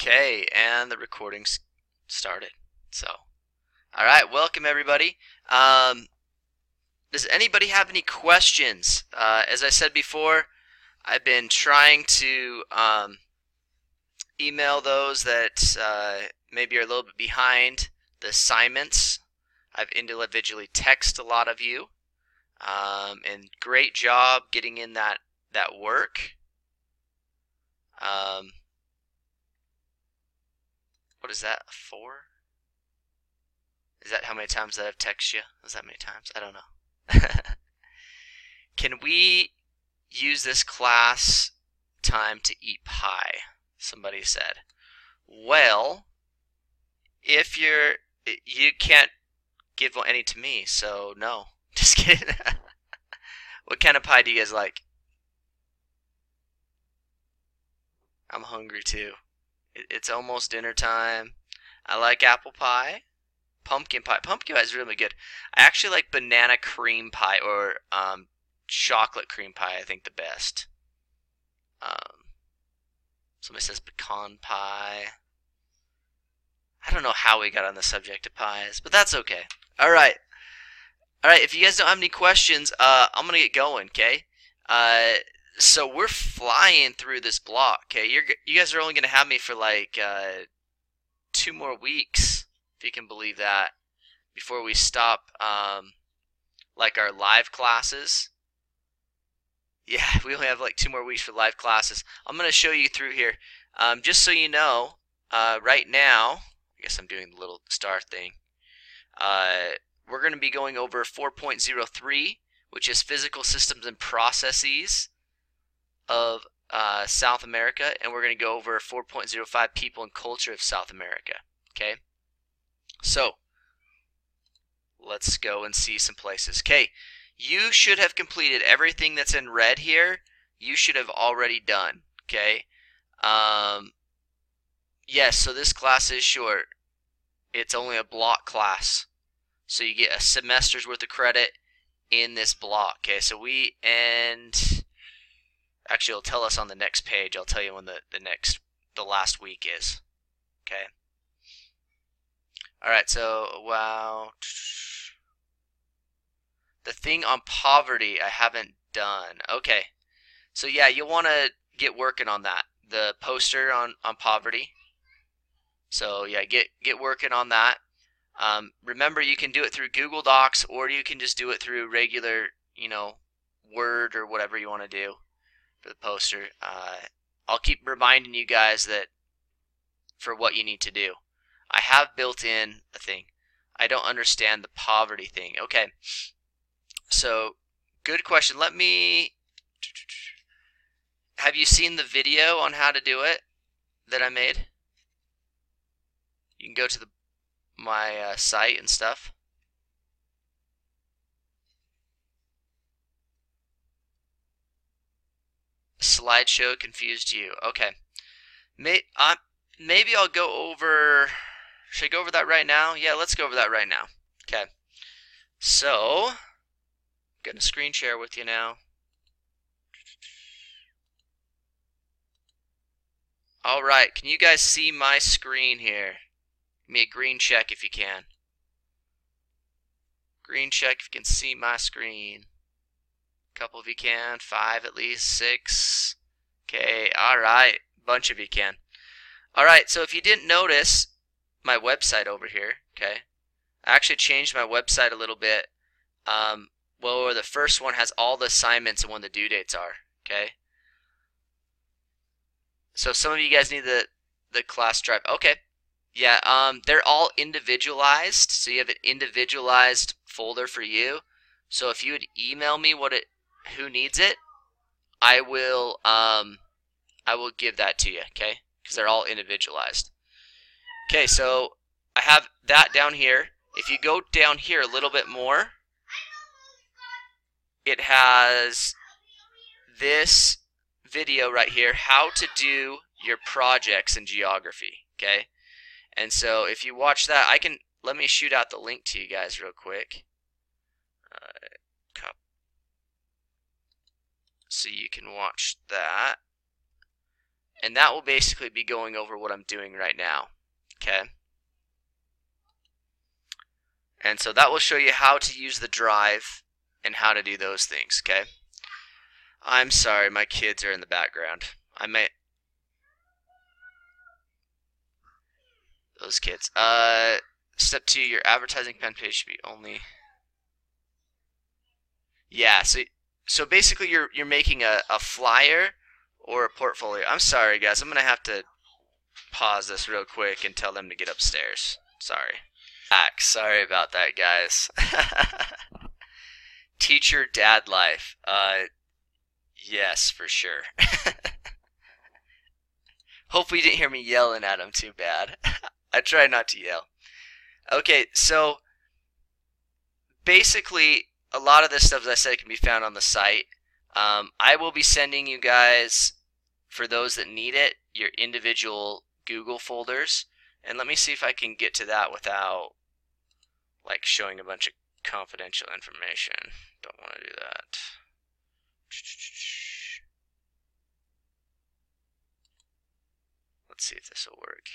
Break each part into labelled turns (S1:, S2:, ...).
S1: Okay, and the recording's started. So, all right, welcome everybody. Um, does anybody have any questions? Uh, as I said before, I've been trying to um, email those that uh, maybe are a little bit behind the assignments. I've individually texted a lot of you, um, and great job getting in that that work. Um, what is that? Four? Is that how many times that I've texted you? Is that many times? I don't know. Can we use this class time to eat pie? Somebody said. Well, if you're, you can't give any to me, so no. Just kidding. what kind of pie do you guys like? I'm hungry too. It's almost dinner time. I like apple pie. Pumpkin pie. Pumpkin pie is really good. I actually like banana cream pie or um, chocolate cream pie. I think the best. Um, somebody says pecan pie. I don't know how we got on the subject of pies, but that's okay. All right. All right. If you guys don't have any questions, uh, I'm gonna get going. Okay. Uh, so we're flying through this block. Okay, you're you guys are only gonna have me for like uh, two more weeks, if you can believe that, before we stop um, like our live classes. Yeah, we only have like two more weeks for live classes. I'm gonna show you through here, um, just so you know. Uh, right now, I guess I'm doing the little star thing. Uh, we're going to be going over 4.03, which is physical systems and processes of uh, South America, and we're going to go over 4.05 people and culture of South America. Okay, so let's go and see some places. Okay, you should have completed everything that's in red here. You should have already done. Okay, um, yes. So this class is short. It's only a block class, so you get a semester's worth of credit in this block. Okay, so we end Actually, it'll tell us on the next page. I'll tell you when the, the next, the last week is. Okay. All right, so, wow. The thing on poverty I haven't done. Okay. So, yeah, you'll want to get working on that. The poster on, on poverty. So, yeah, get, get working on that. Um, remember, you can do it through Google Docs or you can just do it through regular, you know, Word or whatever you want to do the poster. Uh, I'll keep reminding you guys that for what you need to do. I have built in a thing. I don't understand the poverty thing. Okay. So, good question. Let me. Have you seen the video on how to do it that I made? You can go to the my uh, site and stuff. Slideshow confused you. Okay. May, uh, maybe I'll go over... Should I go over that right now? Yeah, let's go over that right now. Okay. So, I'm going to screen share with you now. Alright, can you guys see my screen here? Give me a green check if you can. Green check if you can see my screen couple of you can. Five at least. Six. Okay, alright. Bunch of you can. Alright, so if you didn't notice my website over here, okay, I actually changed my website a little bit. Um, well, the first one has all the assignments and when the due dates are, okay? So some of you guys need the, the class drive. Okay. Yeah, um, they're all individualized, so you have an individualized folder for you. So if you would email me what it who needs it, I will um, I will give that to you, okay? Because they're all individualized. Okay, so I have that down here. If you go down here a little bit more, it has this video right here, how to do your projects in geography, okay? And so if you watch that, I can, let me shoot out the link to you guys real quick. Uh, so you can watch that. and that will basically be going over what I'm doing right now. Okay. And so that will show you how to use the drive and how to do those things, okay? I'm sorry, my kids are in the background. I may those kids. Uh step 2, your advertising pen page should be only Yeah, so so basically you're you're making a, a flyer or a portfolio. I'm sorry guys, I'm going to have to pause this real quick and tell them to get upstairs. Sorry. Back. Sorry about that, guys. Teacher dad life. Uh, yes, for sure. Hopefully you didn't hear me yelling at him too bad. I try not to yell. Okay, so basically a lot of this stuff, as I said, can be found on the site. Um, I will be sending you guys, for those that need it, your individual Google folders. And let me see if I can get to that without like showing a bunch of confidential information. Don't want to do that. Let's see if this will work.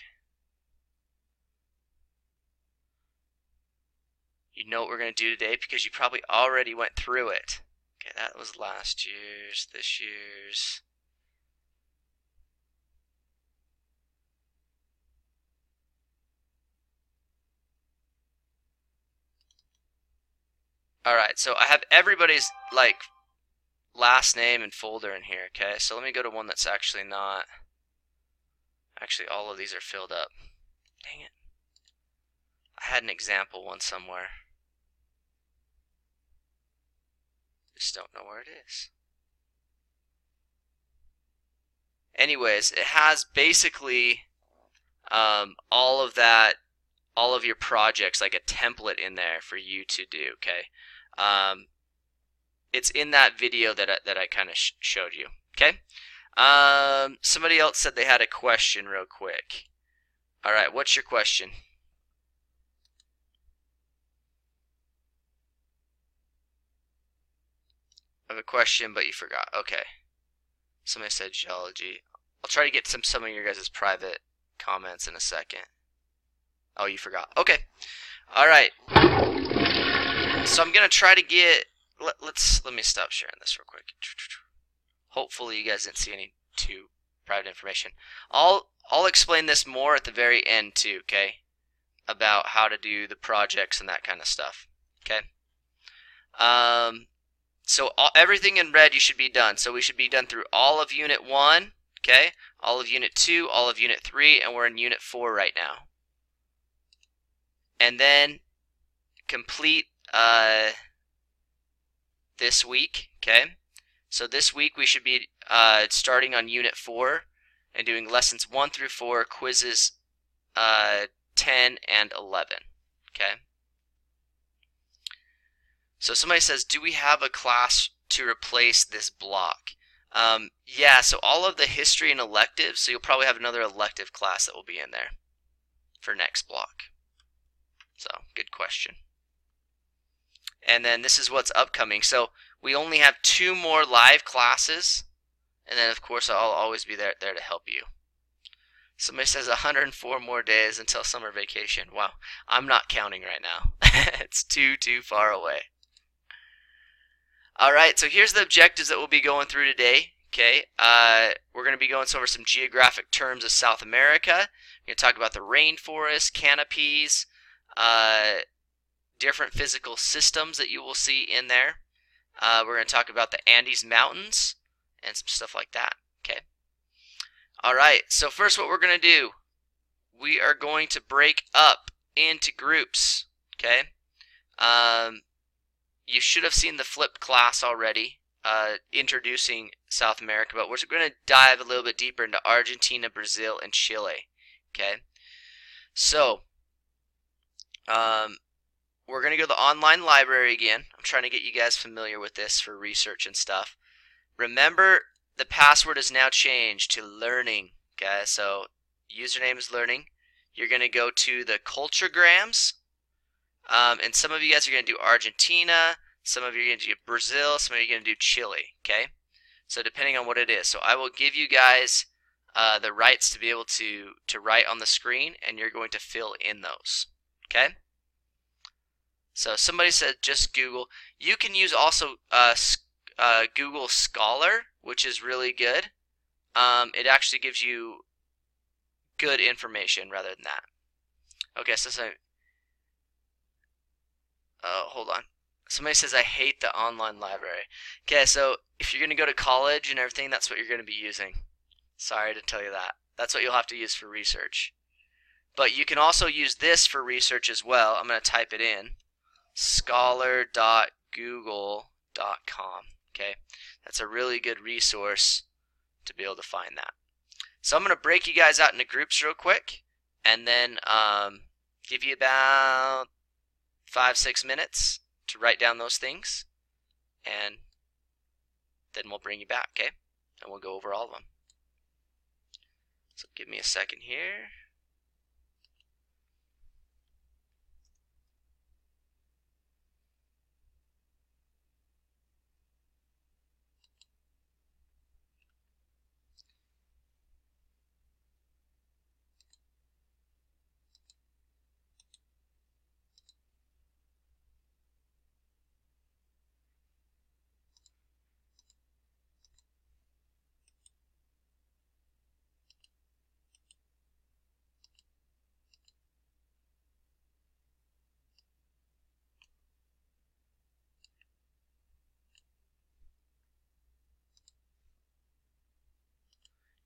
S1: You know what we're going to do today because you probably already went through it. Okay, that was last year's, this year's. Alright, so I have everybody's, like, last name and folder in here, okay? So let me go to one that's actually not... Actually, all of these are filled up. Dang it. I had an example one somewhere. Just don't know where it is. Anyways, it has basically um, all of that, all of your projects, like a template in there for you to do, okay? Um, it's in that video that I, that I kind of sh showed you. Okay. Um, somebody else said they had a question real quick. All right, what's your question? Have a question, but you forgot. Okay. Somebody said geology. I'll try to get some some of your guys' private comments in a second. Oh, you forgot. Okay. All right. So I'm gonna try to get. Let, let's let me stop sharing this real quick. Hopefully you guys didn't see any too private information. I'll I'll explain this more at the very end too. Okay, about how to do the projects and that kind of stuff. Okay. Um. So all, everything in red you should be done. So we should be done through all of Unit One. Okay. All of Unit Two, all of Unit Three, and we're in Unit Four right now. And then complete uh, this week. Okay, so this week we should be uh, starting on Unit 4 and doing lessons 1 through 4, quizzes uh, 10 and 11. Okay. So somebody says, do we have a class to replace this block? Um, yeah, so all of the history and electives, so you'll probably have another elective class that will be in there for next block. So, good question. And then this is what's upcoming. So we only have two more live classes. And then, of course, I'll always be there, there to help you. Somebody says 104 more days until summer vacation. Wow, I'm not counting right now. it's too, too far away. All right, so here's the objectives that we'll be going through today. Okay, uh, we're going to be going over some geographic terms of South America. We're going to talk about the rainforest, canopies, uh, different physical systems that you will see in there. Uh, we're going to talk about the Andes Mountains and some stuff like that. Okay. All right. So first, what we're going to do, we are going to break up into groups. Okay. Um, you should have seen the flipped class already, uh, introducing South America, but we're going to dive a little bit deeper into Argentina, Brazil, and Chile. Okay. So, um, we're going to go to the online library again. I'm trying to get you guys familiar with this for research and stuff. Remember, the password is now changed to learning. Okay, so username is learning. You're going to go to the culturegrams. Um, and some of you guys are going to do Argentina. Some of you are going to do Brazil. Some of you are going to do Chile. Okay, so depending on what it is. So I will give you guys uh, the rights to be able to to write on the screen, and you're going to fill in those. Okay. So somebody said just Google. You can use also uh, uh, Google Scholar, which is really good. Um, it actually gives you good information rather than that. Okay, so, so uh, hold on. Somebody says I hate the online library. Okay, so if you're going to go to college and everything, that's what you're going to be using. Sorry to tell you that. That's what you'll have to use for research. But you can also use this for research as well. I'm going to type it in scholar.google.com. Okay, that's a really good resource to be able to find that. So I'm going to break you guys out into groups real quick and then um, give you about five, six minutes to write down those things. And then we'll bring you back, okay? And we'll go over all of them. So give me a second here.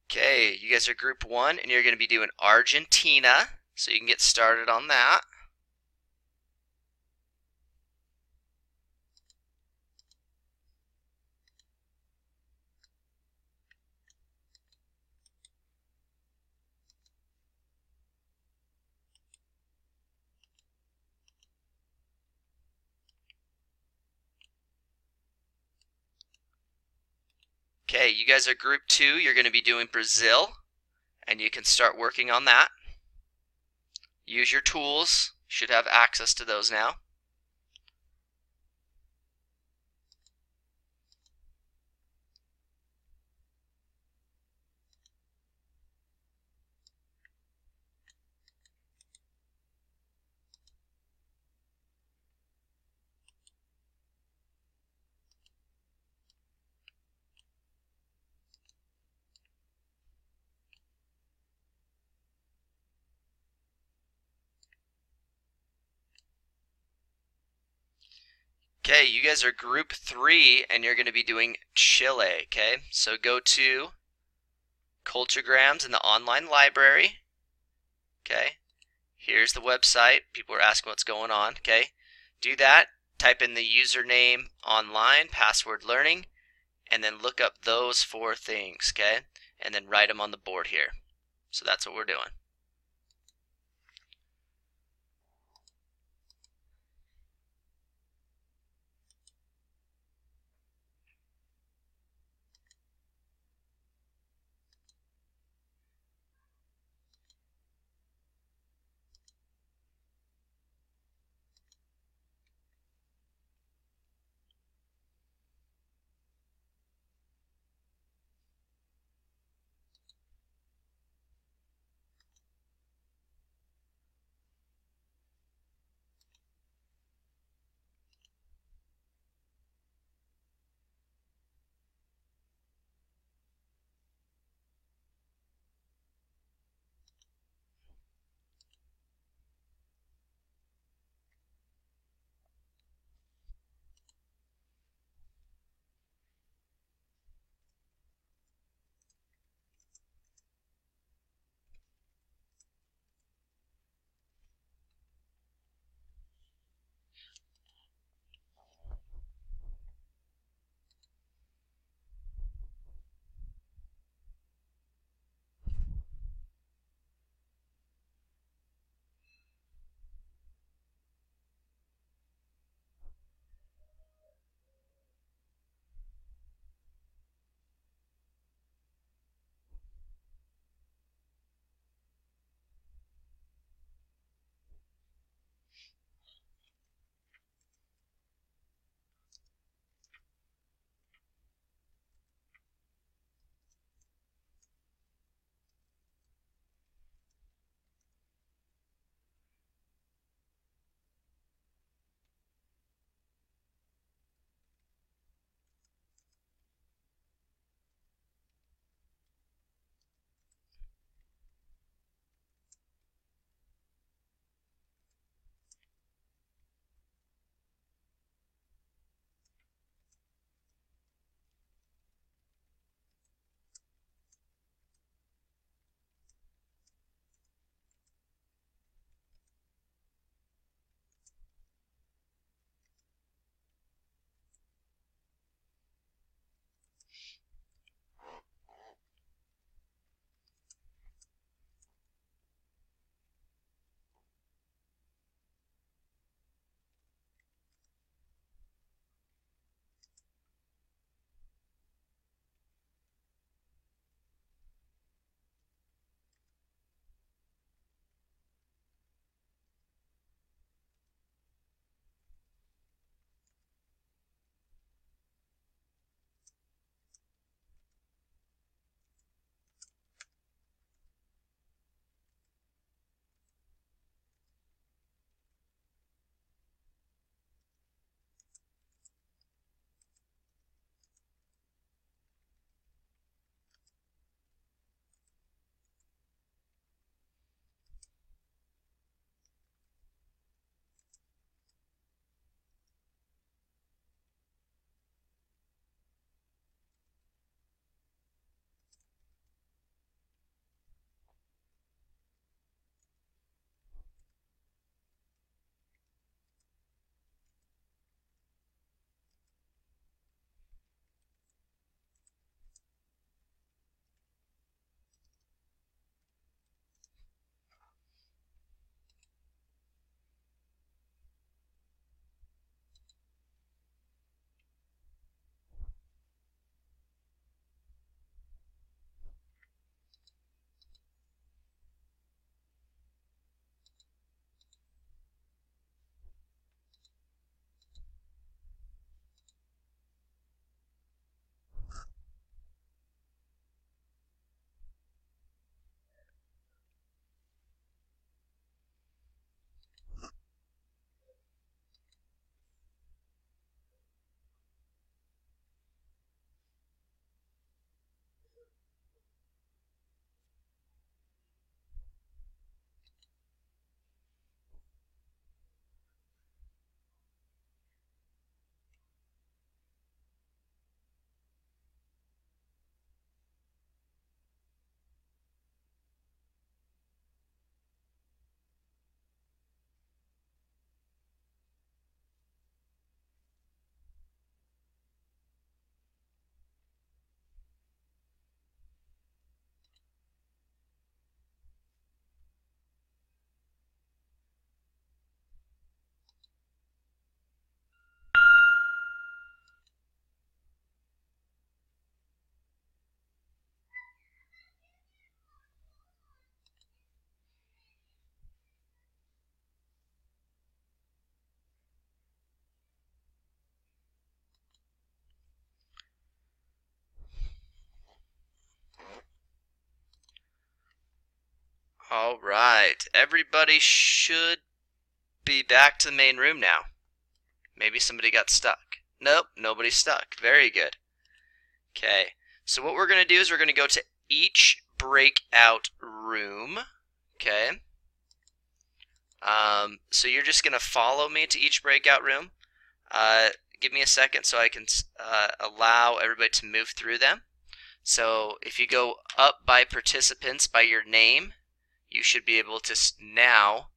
S1: Okay, you guys are group one, and you're going to be doing Argentina, so you can get started on that. Okay, you guys are group two. You're going to be doing Brazil, and you can start working on that. Use your tools. Should have access to those now. Okay, you guys are group three and you're going to be doing Chile, okay? So go to Culturegrams in the online library, okay? Here's the website. People are asking what's going on, okay? Do that, type in the username online, password learning, and then look up those four things, okay? And then write them on the board here. So that's what we're doing. All right. Everybody should be back to the main room now. Maybe somebody got stuck. Nope, nobody's stuck. Very good. Okay. So what we're going to do is we're going to go to each breakout room. Okay. Um, so you're just going to follow me to each breakout room. Uh, give me a second so I can uh, allow everybody to move through them. So if you go up by participants by your name, you should be able to now,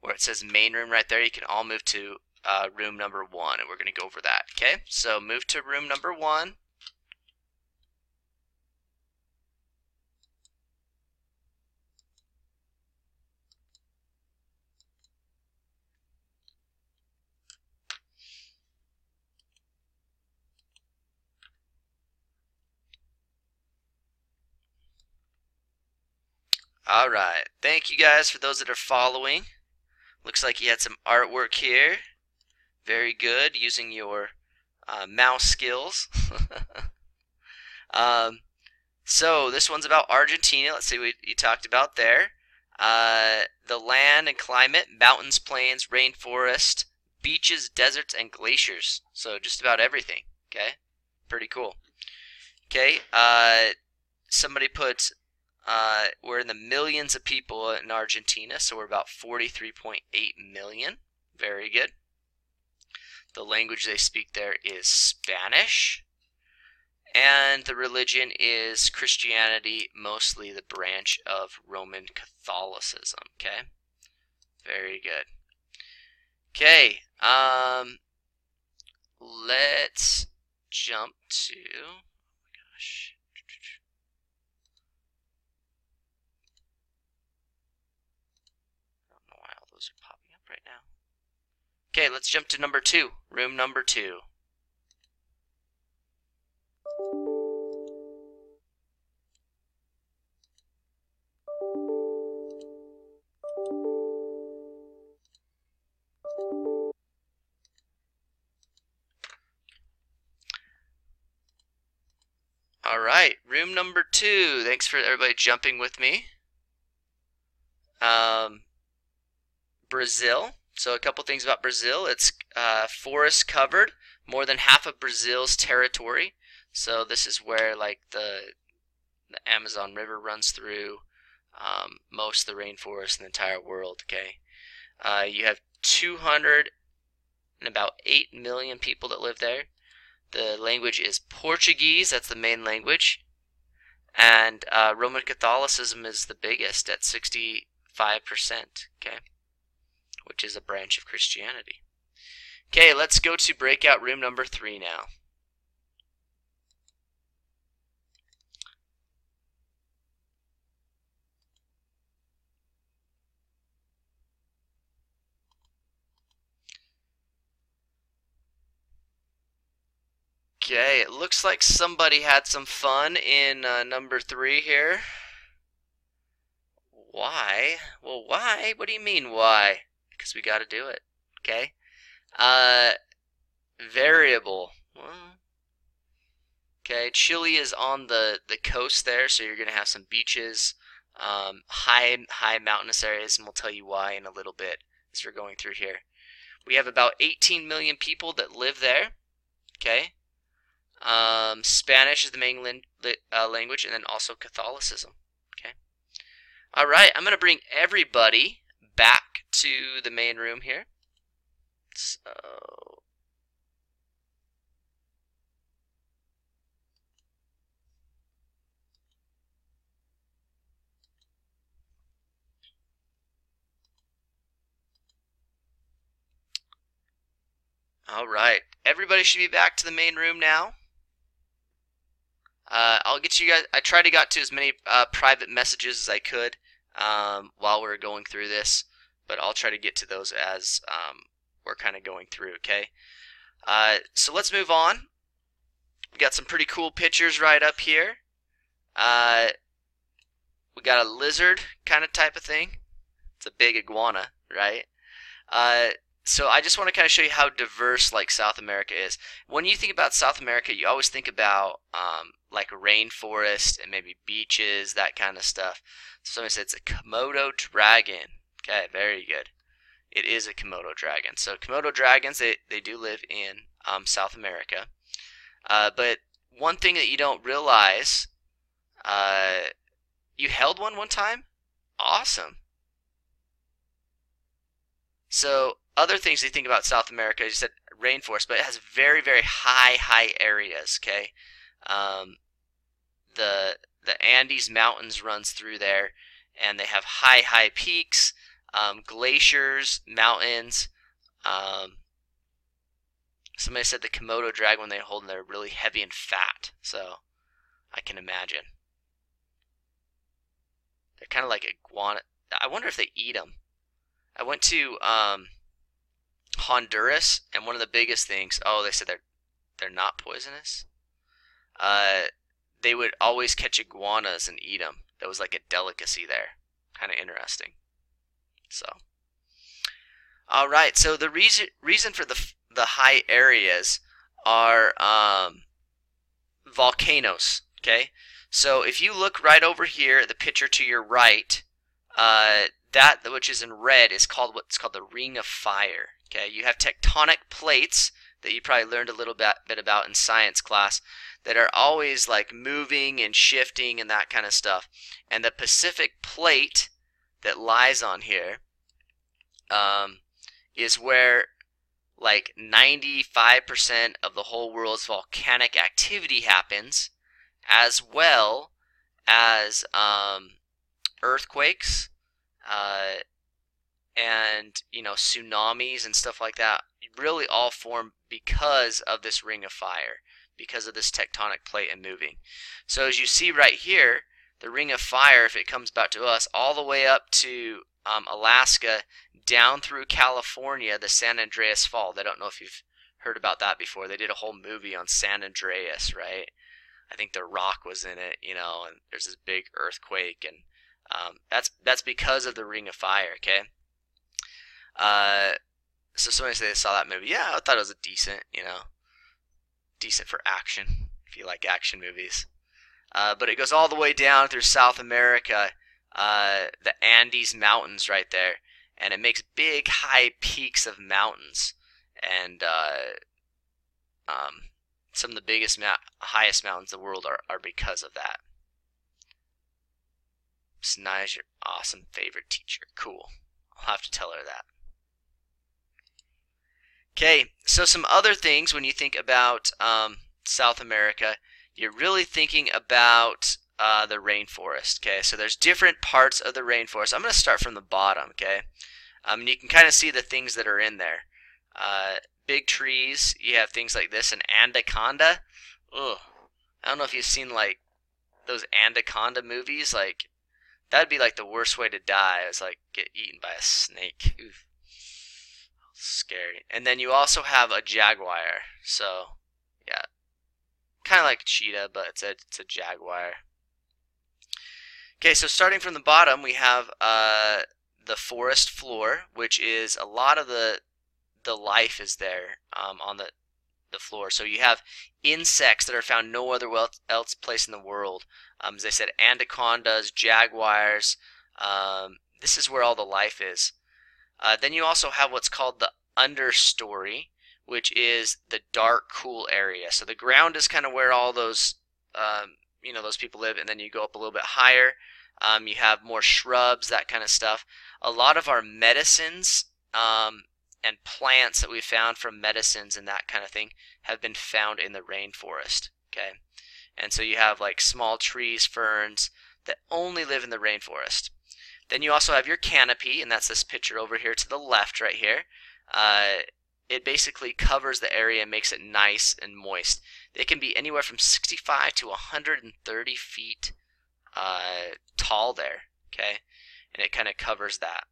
S1: where it says main room right there, you can all move to uh, room number one, and we're going to go over that. Okay, so move to room number one. All right. Thank you guys for those that are following. Looks like you had some artwork here. Very good using your uh, mouse skills. um, so this one's about Argentina. Let's see what you talked about there. Uh, the land and climate, mountains, plains, rainforest, beaches, deserts, and glaciers. So just about everything. Okay, pretty cool. Okay, uh, somebody put uh, we're in the millions of people in Argentina, so we're about 43.8 million. Very good. The language they speak there is Spanish. And the religion is Christianity, mostly the branch of Roman Catholicism. Okay? Very good. Okay, um, let's jump to, oh my gosh. Okay, let's jump to number two. Room number two. All right, room number two. Thanks for everybody jumping with me. Um, Brazil. So a couple things about Brazil. It's uh, forest covered, more than half of Brazil's territory. So this is where like the the Amazon River runs through um, most of the rainforest in the entire world. Okay, uh, you have 200 and about 8 million people that live there. The language is Portuguese. That's the main language, and uh, Roman Catholicism is the biggest at 65 percent. Okay which is a branch of Christianity. Okay, let's go to breakout room number three now. Okay, it looks like somebody had some fun in uh, number three here. Why? Well, why? What do you mean, why? Because we got to do it. Okay. Uh, variable. okay, Chile is on the the coast there, so you're gonna have some beaches, um, high high mountainous areas, and we'll tell you why in a little bit as we're going through here. We have about 18 million people that live there. Okay. Um, Spanish is the main uh, language, and then also Catholicism. Okay. All right, I'm gonna bring everybody back to the main room here. So All right, everybody should be back to the main room now. Uh, I'll get you guys. I tried to get to as many uh, private messages as I could um, while we are going through this but I'll try to get to those as um, we're kind of going through, okay? Uh, so let's move on. We got some pretty cool pictures right up here. Uh, we got a lizard kind of type of thing. It's a big iguana, right? Uh, so I just want to kind of show you how diverse like South America is. When you think about South America, you always think about um, like rainforest and maybe beaches, that kind of stuff. So somebody said it's a Komodo dragon. Okay, very good. It is a Komodo dragon. So Komodo dragons, they, they do live in um, South America. Uh, but one thing that you don't realize, uh, you held one one time? Awesome. So other things you think about South America, you said rainforest, but it has very, very high, high areas, okay? Um, the, the Andes Mountains runs through there, and they have high, high peaks, um, glaciers, mountains. Um, somebody said the Komodo dragon they hold them, they're really heavy and fat, so I can imagine. They're kind of like iguana. I wonder if they eat them. I went to um, Honduras, and one of the biggest things. Oh, they said they're they're not poisonous. Uh, they would always catch iguanas and eat them. That was like a delicacy there. Kind of interesting. So, all right. So the reason reason for the the high areas are um, volcanoes. Okay. So if you look right over here the picture to your right, uh, that which is in red is called what's called the Ring of Fire. Okay, you have tectonic plates that you probably learned a little bit, bit about in science class that are always like moving and shifting and that kind of stuff. And the Pacific plate that lies on here um, is where like 95% of the whole world's volcanic activity happens, as well as um, earthquakes uh, and you know tsunamis and stuff like that really all form because of this ring of fire because of this tectonic plate and moving. So as you see right here the ring of fire if it comes back to us all the way up to um, alaska down through california the san andreas fault i don't know if you've heard about that before they did a whole movie on san andreas right i think the rock was in it you know and there's this big earthquake and um, that's that's because of the Ring of Fire. Okay. Uh, so somebody say they saw that movie. Yeah, I thought it was a decent, you know, decent for action if you like action movies. Uh, but it goes all the way down through South America, uh, the Andes Mountains right there, and it makes big high peaks of mountains, and uh, um, some of the biggest, ma- highest mountains in the world are, are because of that. Sanaya's your awesome favorite teacher. Cool. I'll have to tell her that. Okay, so some other things when you think about um, South America, you're really thinking about uh, the rainforest. Okay, so there's different parts of the rainforest. I'm going to start from the bottom. Okay, um, and you can kind of see the things that are in there. Uh, big trees. You have things like this, an anaconda. Ugh. I don't know if you've seen like those anaconda movies. Like That'd be like the worst way to die. Is like get eaten by a snake. Oof. Scary. And then you also have a jaguar. So, yeah, kind of like cheetah, but it's a it's a jaguar. Okay, so starting from the bottom, we have uh, the forest floor, which is a lot of the the life is there um, on the the floor. So you have insects that are found no other else place in the world. Um, as I said, anacondas, jaguars. Um, this is where all the life is. Uh, then you also have what's called the understory, which is the dark, cool area. So the ground is kind of where all those, um, you know, those people live, and then you go up a little bit higher. Um, you have more shrubs, that kind of stuff. A lot of our medicines um, and plants that we found from medicines and that kind of thing have been found in the rainforest. Okay, and so you have like small trees, ferns that only live in the rainforest. Then you also have your canopy, and that's this picture over here to the left right here. Uh, it basically covers the area and makes it nice and moist. They can be anywhere from 65 to 130 feet uh, tall there, okay? And it kind of covers that.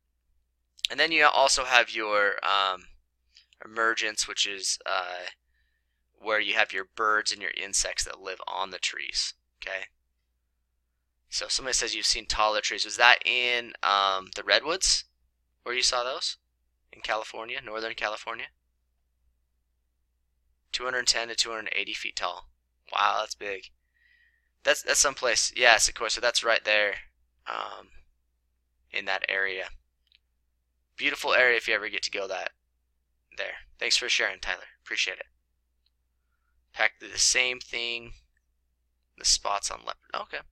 S1: And then you also have your um, emergence, which is uh, where you have your birds and your insects that live on the trees. Okay. So somebody says you've seen taller trees. Was that in um, the redwoods where you saw those? in California, Northern California? 210 to 280 feet tall. Wow, that's big. That's that's someplace. Yeah, Sequoia. So that's right there, um, in that area. Beautiful area if you ever get to go that there. Thanks for sharing, Tyler. Appreciate it. Practically the same thing. The spots on leopard. Okay.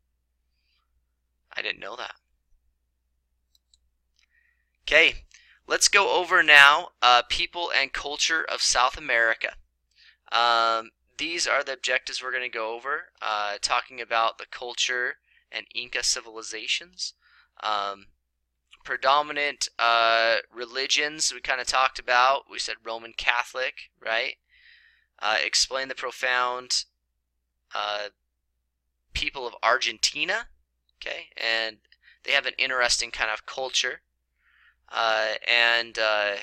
S1: I didn't know that. Okay, let's go over now uh, people and culture of South America. Um, these are the objectives we're going to go over, uh, talking about the culture and Inca civilizations. Um, predominant uh, religions we kind of talked about. We said Roman Catholic, right? Uh, explain the profound uh, people of Argentina, okay? And they have an interesting kind of culture uh, and uh,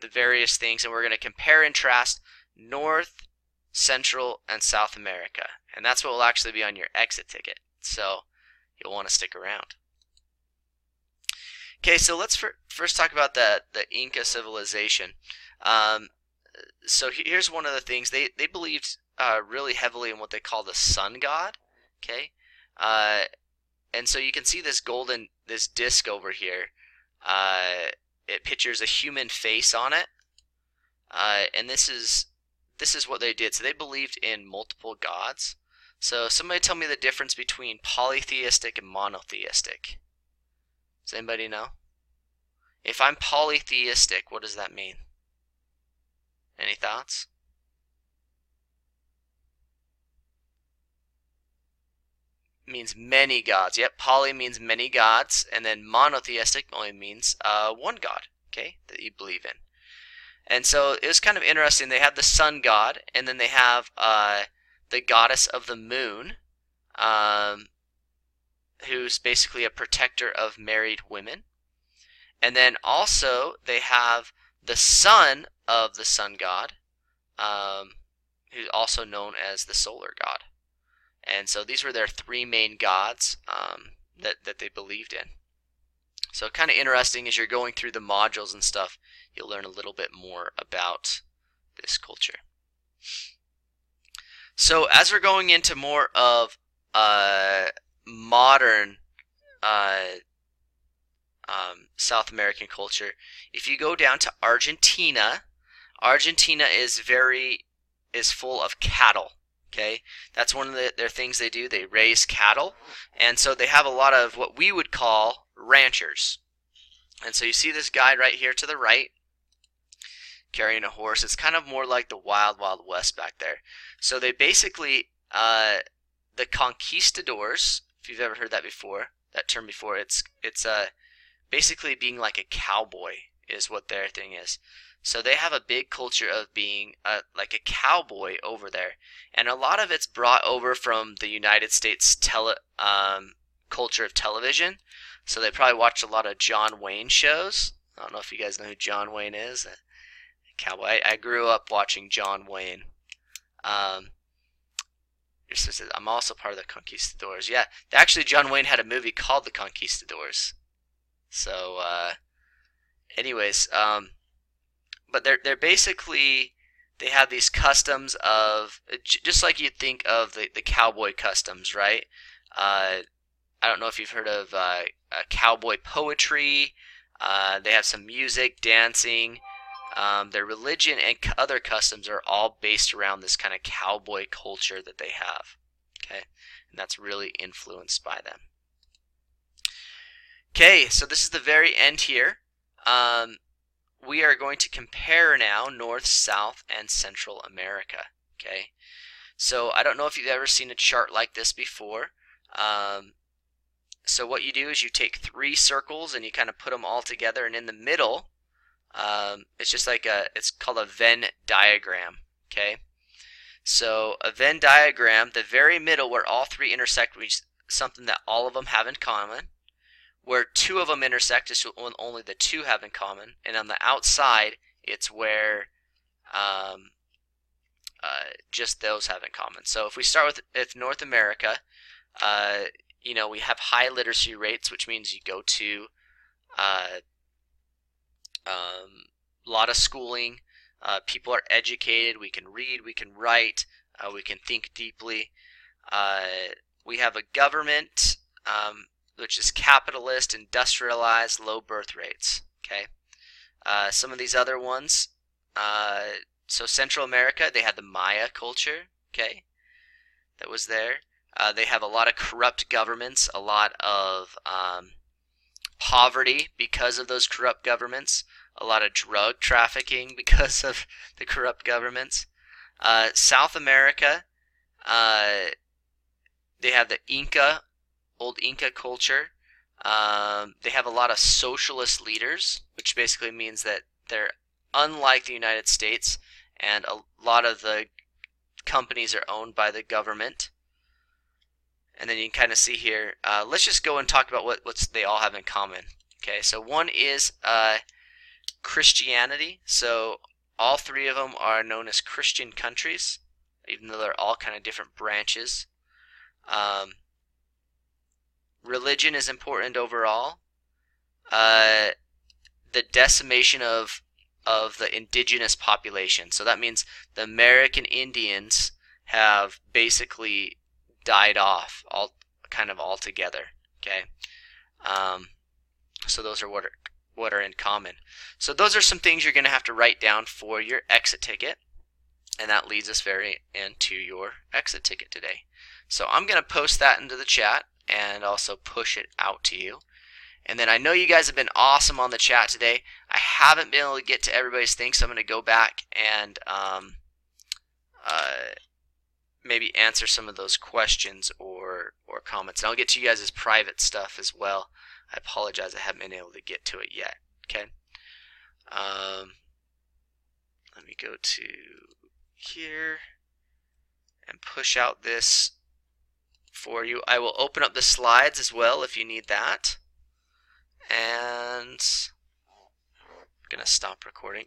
S1: the various things, and we're going to compare and contrast North, Central, and South America. And that's what will actually be on your exit ticket. So you'll want to stick around. Okay, so let's first talk about the, the Inca civilization. Um, so here's one of the things they, they believed uh, really heavily in what they call the sun god. Okay, uh, and so you can see this golden this disc over here. Uh, it pictures a human face on it, uh, and this is this is what they did. So they believed in multiple gods. So somebody tell me the difference between polytheistic and monotheistic. Does anybody know? If I'm polytheistic, what does that mean? Any thoughts? means many gods. Yep, poly means many gods, and then monotheistic only means uh, one god, okay, that you believe in. And so it was kind of interesting. They have the sun god, and then they have uh, the goddess of the moon, um, who's basically a protector of married women. And then also they have the son of the sun god, um, who's also known as the solar god. And so these were their three main gods um, that, that they believed in. So kind of interesting as you're going through the modules and stuff, you'll learn a little bit more about this culture. So as we're going into more of uh, modern uh, um, South American culture, if you go down to Argentina, Argentina is very is full of cattle. Okay, that's one of the, their things they do. They raise cattle, and so they have a lot of what we would call ranchers. And so you see this guy right here to the right carrying a horse. It's kind of more like the Wild Wild West back there. So they basically, uh, the conquistadors, if you've ever heard that before, that term before, it's it's uh, basically being like a cowboy is what their thing is. So they have a big culture of being a, like a cowboy over there, and a lot of it's brought over from the United States tele um, culture of television. So they probably watched a lot of John Wayne shows. I don't know if you guys know who John Wayne is. Cowboy. I, I grew up watching John Wayne. Um, I'm also part of the Conquistadors. Yeah, actually, John Wayne had a movie called The Conquistadors. So, uh, anyways, um, but they're they're basically they have these customs of just like you'd think of the, the cowboy customs, right? Uh, I don't know if you've heard of uh, cowboy poetry. Uh, they have some music, dancing. Um, their religion and other customs are all based around this kind of cowboy culture that they have. Okay, and that's really influenced by them. Okay, so this is the very end here. Um, we are going to compare now North, South, and Central America. Okay, so I don't know if you've ever seen a chart like this before. Um, so what you do is you take three circles and you kind of put them all together, and in the middle, um, it's just like a, it's called a Venn diagram. Okay, so a Venn diagram, the very middle where all three intersect, which something that all of them have in common where two of them intersect is only the two have in common, and on the outside it's where um, uh, just those have in common. So if we start with if North America, uh, you know we have high literacy rates, which means you go to uh, Um, a lot of schooling. Uh, people are educated. We can read. We can write. Uh, we can think deeply. Uh, we have a government um, which is capitalist, industrialized, low birth rates. Okay. Uh, some of these other ones. Uh, so Central America, they had the Maya culture. Okay, that was there. Uh, they have a lot of corrupt governments, a lot of um, poverty because of those corrupt governments, a lot of drug trafficking because of the corrupt governments. Uh, South America, uh, they have the Inca, old Inca culture. Um, they have a lot of socialist leaders, which basically means that they're unlike the United States, and a lot of the companies are owned by the government. And then you can kind of see here. Uh, let's just go and talk about what what's they all have in common. Okay, so one is uh, Christianity. So all three of them are known as Christian countries, even though they're all kind of different branches. Um, religion is important overall. Uh, the decimation of of the indigenous population. So that means the American Indians have basically died off all kind of altogether. Okay, um, so those are what are what are in common. So those are some things you're going to have to write down for your exit ticket, and that leads us very into your exit ticket today. So I'm going to post that into the chat and also push it out to you. And then I know you guys have been awesome on the chat today. I haven't been able to get to everybody's thing, so I'm going to go back and um, uh, maybe answer some of those questions or or comments. And I'll get to you guys' private stuff as well. I apologize I haven't been able to get to it yet. Okay. Um, let me go to here and push out this for you. I will open up the slides as well if you need that. And I'm going to stop recording.